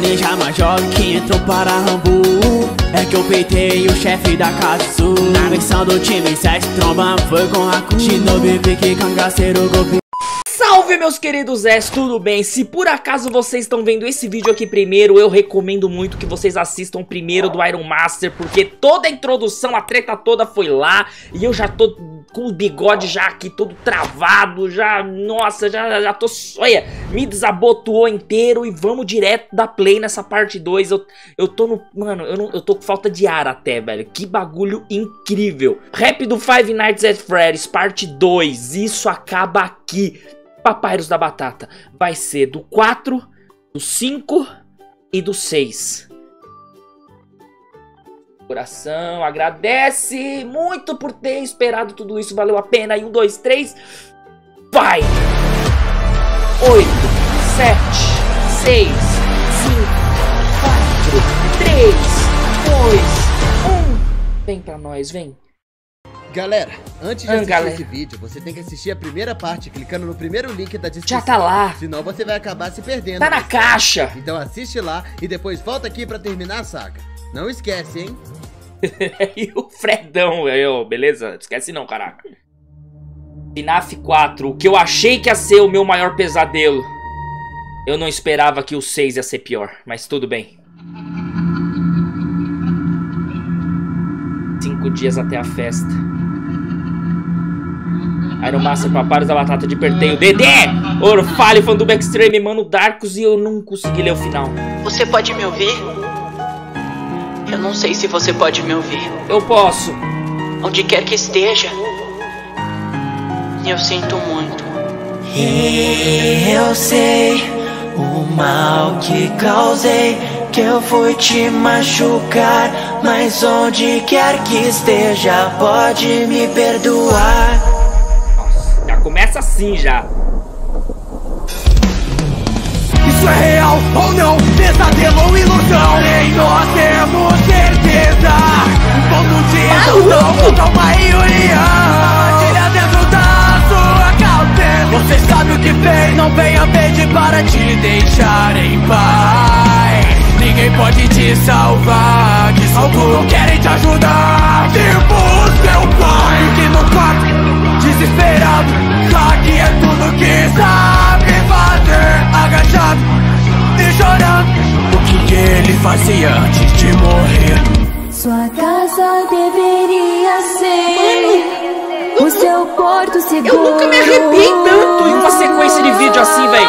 Ninja jovem que entrou para Rambu. É que eu peitei o chefe da sul Na missão do time 7 tromba foi com Haku. Shinobi, pique, cangaceiro, golpe Salve meus queridos S, tudo bem? Se por acaso vocês estão vendo esse vídeo aqui primeiro, eu recomendo muito que vocês assistam primeiro do Iron Master, porque toda a introdução, a treta toda foi lá, e eu já tô com o bigode já aqui todo travado, já, nossa, já, já tô, olha, me desabotoou inteiro e vamos direto da play nessa parte 2, eu, eu tô no, mano, eu, não, eu tô com falta de ar até, velho, que bagulho incrível. Rap do Five Nights at Freddy's, parte 2, isso acaba aqui. Papyrus da Batata vai ser do 4, do 5 e do 6. Coração agradece muito por ter esperado tudo isso, valeu a pena. E 1, 2, 3, vai! 8, 7, 6, 5, 4, 3, 2, 1. Vem pra nós, vem. Galera, antes de Ah, assistir galera. esse vídeo, você tem que assistir a primeira parte clicando no primeiro link da descrição. Já tá lá. Senão você vai acabar se perdendo. Tá na caixa. Então assiste lá e depois volta aqui pra terminar a saga. Não esquece, hein? e o Fredão, eu, beleza? Esquece não, caraca. FNAF 4, o que eu achei que ia ser o meu maior pesadelo. Eu não esperava que o 6 ia ser pior, mas tudo bem. Cinco dias até a festa. Iron Master, Paparos da Batata de Perteio, Dedé! Orfale, fã do Extreme, Mano Darkus e eu não consegui ler o final. Você pode me ouvir? Eu não sei se você pode me ouvir. Eu posso. Onde quer que esteja. Eu sinto muito. Eu sei o mal que causei, que eu fui te machucar. Mas onde quer que esteja, pode me perdoar. Começa assim já. Isso é real ou não? Pesadelo ou ilusão? Nem nós temos certeza. Vamos de ilusão contra uma união Tira dentro da sua cabeça. Você sabe o que fez, não venha pedir para te deixar em paz. Ninguém pode te salvar, que só não querem te ajudar. Tipo o seu pai que no quarto, desesperado que sabe fazer Agachado e chorando O que, que ele fazia antes de morrer Sua casa deveria ser o seu porto seguro. Eu nunca me arrepiei tanto em uma sequência de vídeo assim, velho.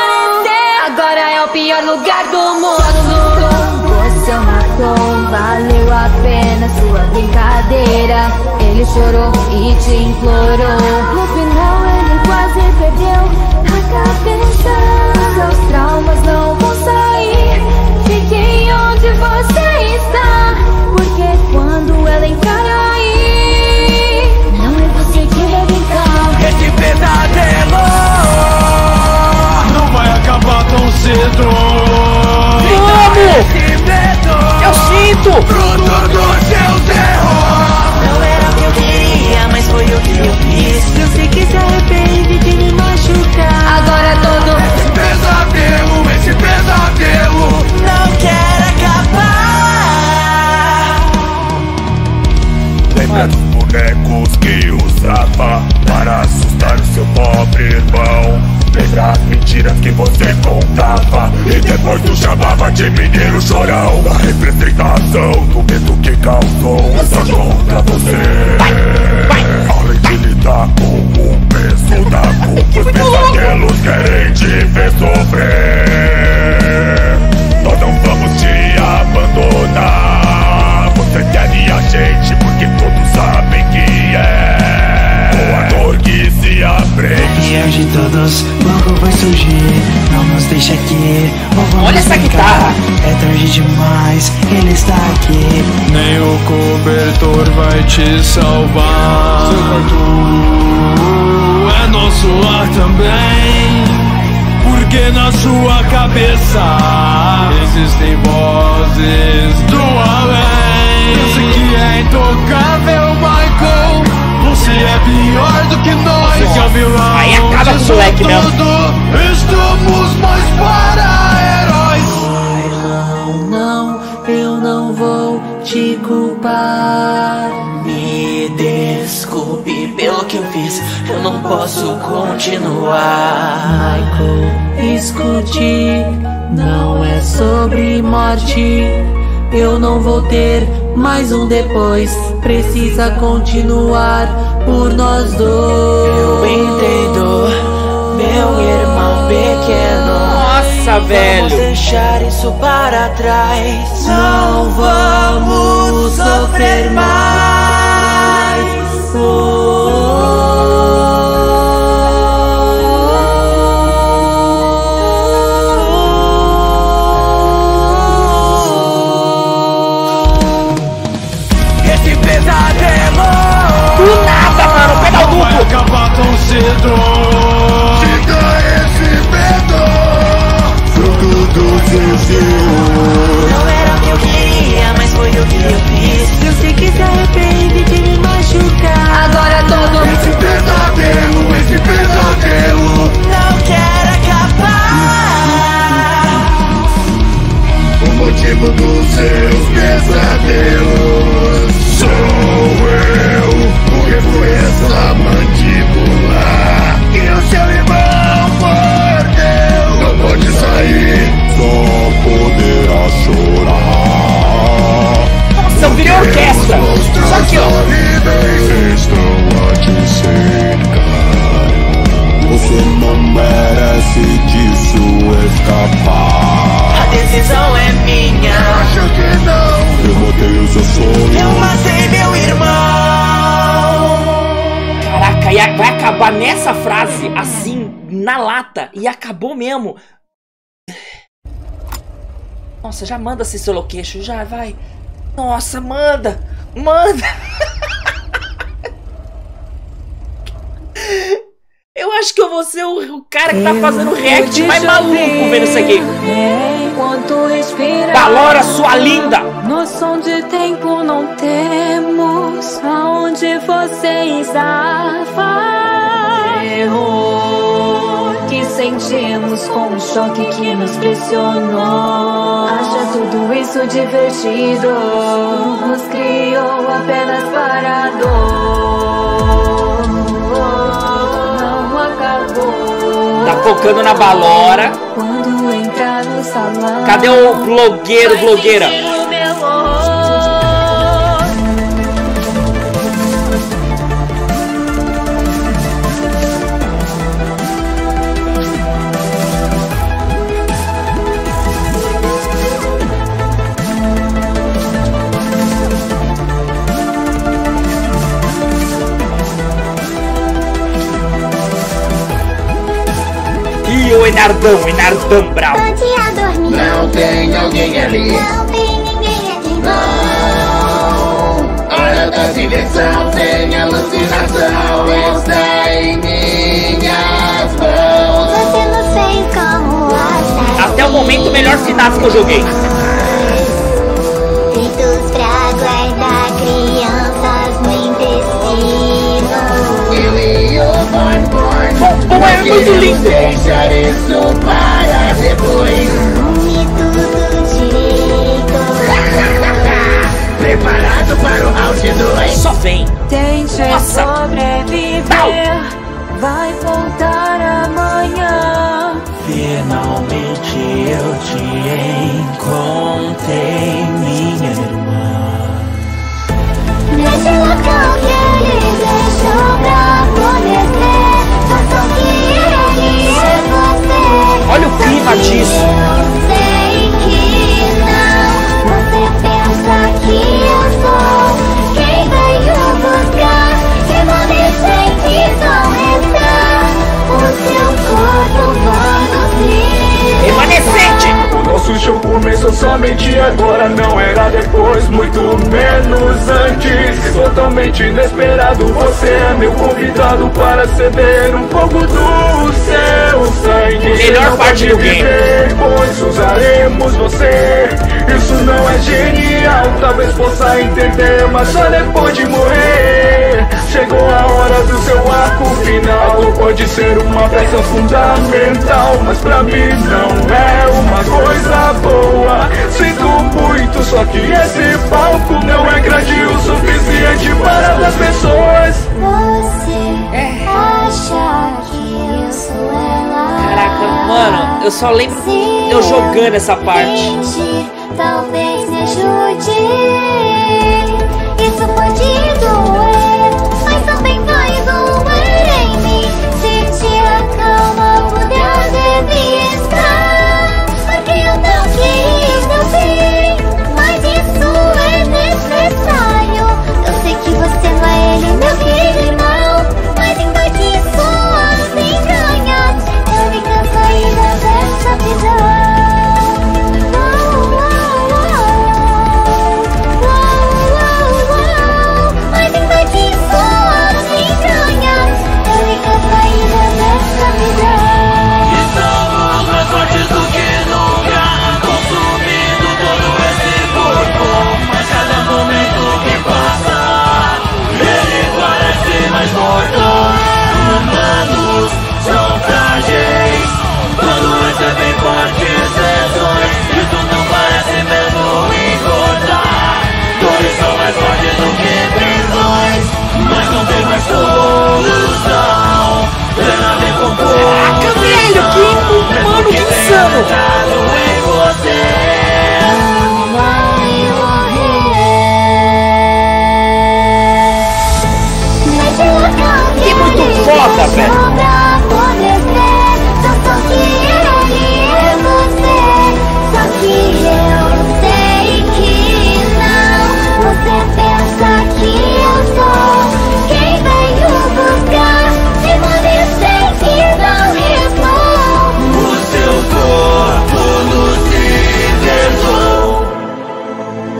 Agora é o pior lugar do mundo. Você matou, valeu a pena sua brincadeira. Ele chorou e te implorou. Lembra dos bonecos que usava para assustar o seu pobre irmão? Lembra as mentiras que você contava e depois o chamava de menino chorão? A representação do medo que causou essa contra você. Além de lidar com o peso da culpa, os pesadelos querem te ver sofrer. Nós não vamos te abandonar. Você deve a gente é. Com a dor que se aprende. Diante de todos, logo vai surgir. Não nos deixa aqui. ou Olha essa guitarra. É tarde demais, ele está aqui. Nem o cobertor vai te salvar. É nosso ar também. Porque na sua cabeça existem vozes do além. Pensa que é intocável, é pior do que nós. Você que é o vilão. Aí acaba com o moleque mesmo. Estamos mais para heróis. te culpar. Me desculpe pelo que eu fiz, eu não posso continuar. Michael, escute, não é sobre morte. Eu não vou ter mais um depois. Precisa continuar por nós dois. Eu entendo, meu irmão pequeno. Nossa, velho. Vamos deixar isso para trás. Não vamos sofrer mais. E acabou mesmo. Nossa, já manda esse seu loqueixo, já, vai. Nossa, manda, manda. Eu acho que eu vou ser o, o cara que tá fazendo react mais maluco vendo isso aqui. Enquanto Valora, sua linda! Noção de tempo não temos Aonde você estava Terror que sentimos com o choque que nos pressionou. Acha tudo isso divertido. Nos criou apenas para dor. Não acabou. Tá focando na Valora. Quando entrar no salão. Cadê o blogueiro, blogueira? Ih, o Enardão, o Enardão bravo. Não tem alguém ali Não tem ninguém aqui. Hora da direção Sem alucinação Está em minhas mãos Você não sei como. Até o momento, o melhor FNAF que eu joguei. Bom, é muito lindo. Deixar isso para depois Come tudo direito. Preparado para o round 2 Só vem. Tente Nossa. sobreviver. Vai voltar amanhã. Finalmente eu te encontrei, minha irmã. Clima disso. Começou somente agora, não era depois, muito menos antes. Totalmente inesperado, você é meu convidado para ceder um pouco do seu sangue. Melhor parte do game. Pois usaremos você. Isso não é genial, talvez possa entender, mas só depois de morrer. Chegou a hora do seu arco final. Pode ser uma peça fundamental, mas pra mim não é uma coisa boa. Sinto muito Só que esse palco não é grande o suficiente para as pessoas Você acha que eu sou ela? Caraca, mano, eu só lembro eu jogando essa parte. Talvez me ajude.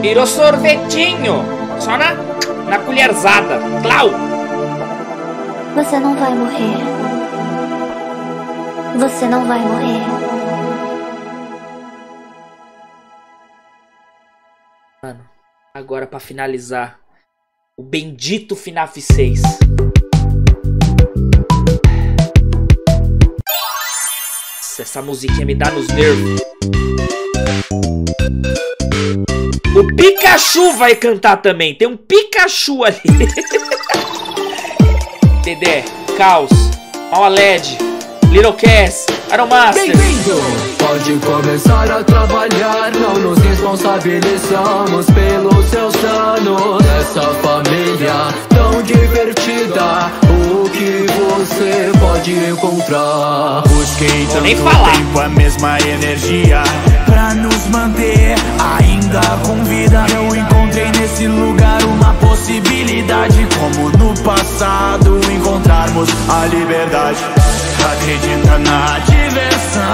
Virou sorvetinho. Só na, na colherzada. Clau. Você não vai morrer. Você não vai morrer. Mano, agora pra finalizar. O bendito FNAF 6. Nossa, Essa musiquinha me dá nos nervos. O Pikachu vai cantar também. Tem um Pikachu ali. Dedé, Caos, Maled, Little Cass, Iron Master. Pode começar a trabalhar, não nos responsabilizamos pelos seus danos. Essa família tão divertida, que você pode encontrar? Busquei tanto nem falar. tempo a mesma energia Pra nos manter. Ainda com vida Eu encontrei nesse lugar uma possibilidade. Como no passado encontrarmos a liberdade. Acredita na diversão.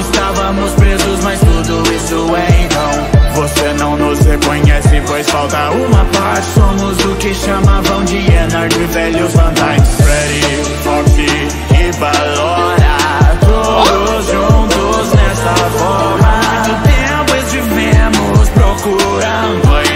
Estávamos presos, mas tudo isso é então Você não nos reconhece, pois falta uma parte. Somos o que chamavam de Energy Velhos Valentine's Freddy, Foxy e Balora Todos juntos nessa forma. Muito tempo estivemos procurando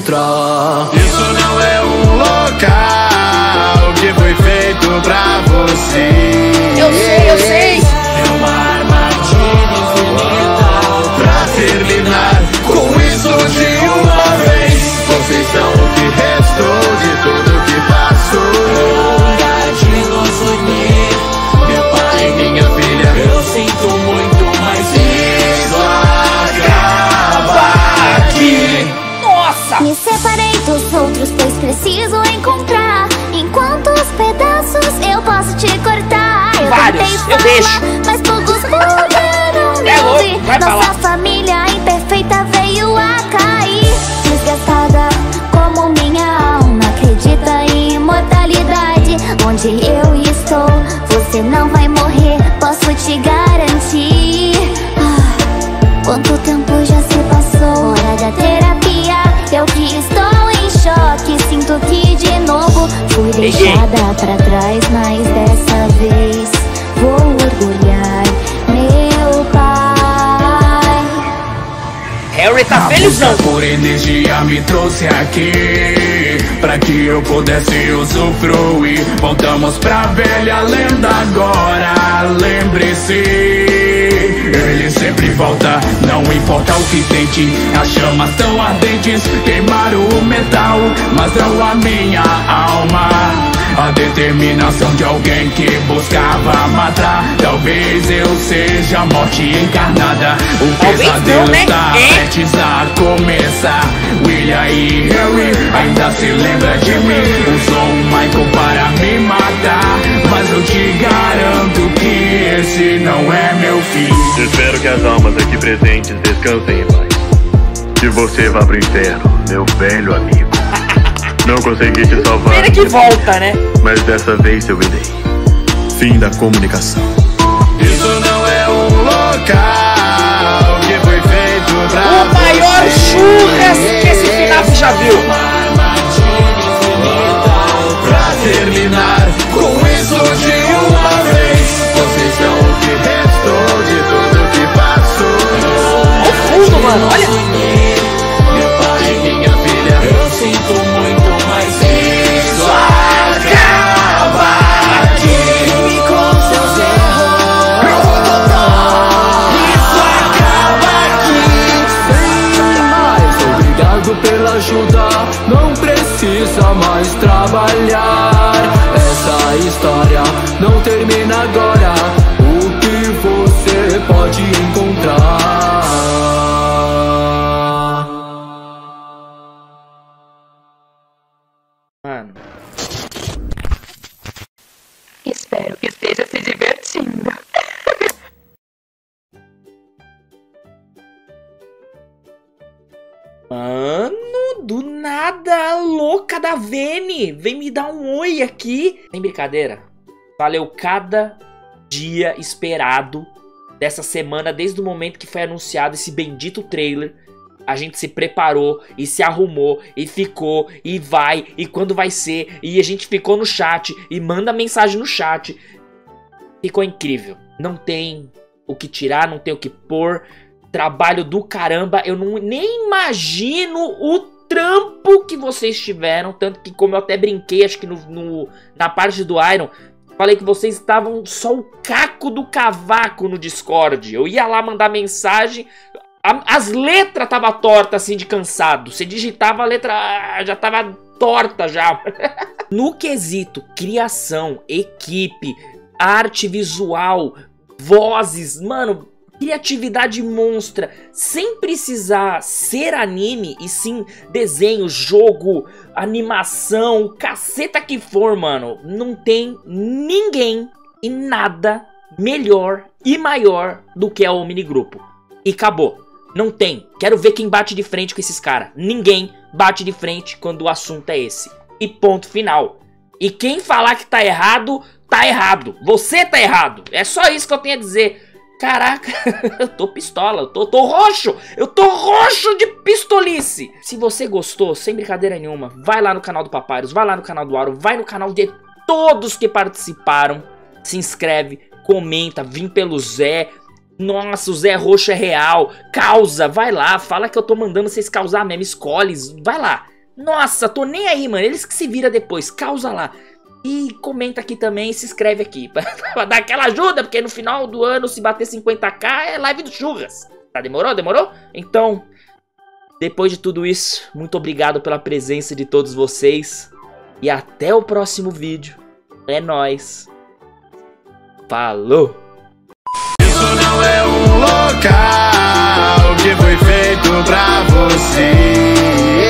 encontrar. Vai Nossa lá. família imperfeita veio a cair. Desgastada como minha alma. Acredita em imortalidade. Onde eu estou, você não vai morrer. Posso te garantir. Ah, quanto tempo já se passou? Hora da terapia. Eu que estou em choque. Sinto que de novo fui deixada pra trás. Mas Harry tá felizão. Por energia me trouxe aqui Pra que eu pudesse usufruir. Voltamos pra velha lenda agora Lembre-se Ele sempre volta. Não importa o que tente As chamas tão ardentes Queimaram o metal Mas não a minha alma a determinação de alguém que buscava matar Talvez eu seja a morte encarnada O pesadelo não, né? está É. prestes a começar William e Harry ainda se lembra de mim Usou um Michael para me matar Mas eu te garanto que esse não é meu fim Espero que as almas aqui presentes descansem em paz. Que você vá pro inferno, meu velho amigo. Não consegui te salvar, Pena que volta, né? mas dessa vez eu irei. Fim da comunicação. Isso não é um local que foi feito pra O maior churras que esse final você já viu. Pra terminar com isso de uma vez Vocês são o que restou de tudo que passou O fundo, mano, olha. Precisa mais trabalhar Essa história não termina agora O que você pode encontrar Mano. Espero que esteja se divertindo. Mano, do nada, a louca da Vene vem me dar um oi aqui. Sem brincadeira, valeu cada dia esperado dessa semana, desde o momento que foi anunciado esse bendito trailer. A gente se preparou e se arrumou e ficou e vai e quando vai ser e a gente ficou no chat e manda mensagem no chat. Ficou incrível. Não tem o que tirar, não tem o que pôr. Trabalho do caramba. Eu não nem imagino o trampo que vocês tiveram. Tanto que, como eu até brinquei, acho que no, no- na parte do Iron, falei que vocês estavam só o caco do cavaco no Discord. Eu ia lá mandar mensagem. a- as letras tava torta assim de cansado. Você digitava a letra, ah, já tava torta já. no quesito criação, equipe, arte visual, vozes, mano, criatividade monstra, sem precisar ser anime e sim desenho, jogo, animação, caceta que for, mano. Não tem ninguém e nada melhor e maior do que a Omni Grupo. E acabou. Não tem. Quero ver quem bate de frente com esses caras. Ninguém bate de frente quando o assunto é esse. E ponto final. E quem falar que tá errado, tá errado. Você tá errado. É só isso que eu tenho a dizer. Caraca, eu tô pistola, eu tô, tô roxo, eu tô roxo de pistolice. Se você gostou, sem brincadeira nenhuma, vai lá no canal do Papyrus, vai lá no canal do Aro, vai no canal de todos que participaram, se inscreve, comenta, vim pelo Zé. Nossa, o Zé Roxo é real, causa, vai lá, fala que eu tô mandando vocês causar mesmo, escolhe, vai lá. Nossa, tô nem aí, mano, eles que se vira depois, causa lá. E comenta aqui também, se inscreve aqui, pra dar aquela ajuda, porque no final do ano, se bater 50k, é live do churras. Tá, demorou? Demorou? Então, depois de tudo isso, muito obrigado pela presença de todos vocês. E até o próximo vídeo. É nóis. Falou! Isso não é um local que foi feito pra você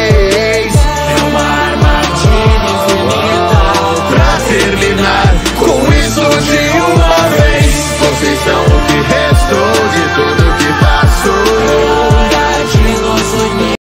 terminar com isso de uma vez. Vocês são o que.